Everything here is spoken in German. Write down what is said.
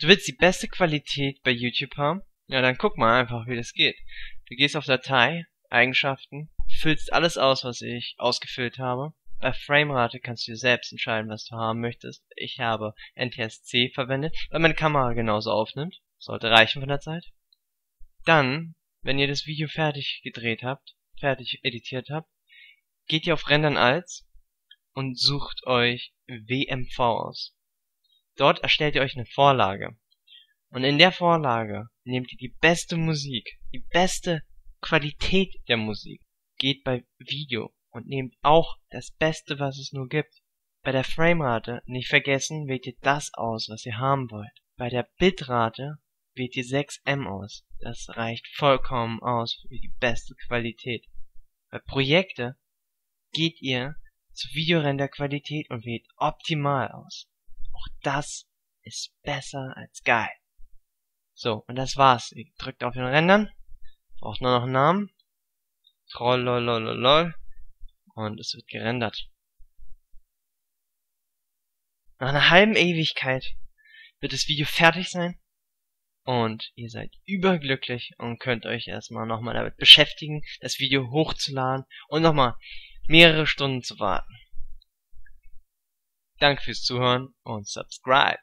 Du willst die beste Qualität bei YouTube haben? Ja, dann guck mal einfach, wie das geht. Du gehst auf Datei, Eigenschaften, füllst alles aus, was ich ausgefüllt habe. Bei Framerate kannst du selbst entscheiden, was du haben möchtest. Ich habe NTSC verwendet, weil meine Kamera genauso aufnimmt. Sollte reichen von der Zeit. Dann, wenn ihr das Video fertig gedreht habt, fertig editiert habt, geht ihr auf Rendern als und sucht euch WMV aus. Dort erstellt ihr euch eine Vorlage. Und in der Vorlage nehmt ihr die beste Musik, die beste Qualität der Musik. Geht bei Video und nehmt auch das Beste, was es nur gibt. Bei der Framerate nicht vergessen, wählt ihr das aus, was ihr haben wollt. Bei der Bitrate wählt ihr 6M aus. Das reicht vollkommen aus für die beste Qualität. Bei Projekte geht ihr zu Videorenderqualität und wählt optimal aus. Auch das ist besser als geil. So, und das war's. Ihr drückt auf den Rendern, braucht nur noch einen Namen, trollolololol, und es wird gerendert. Nach einer halben Ewigkeit wird das Video fertig sein und ihr seid überglücklich und könnt euch erstmal nochmal damit beschäftigen, das Video hochzuladen und nochmal mehrere Stunden zu warten. Danke fürs Zuhören und subscribe.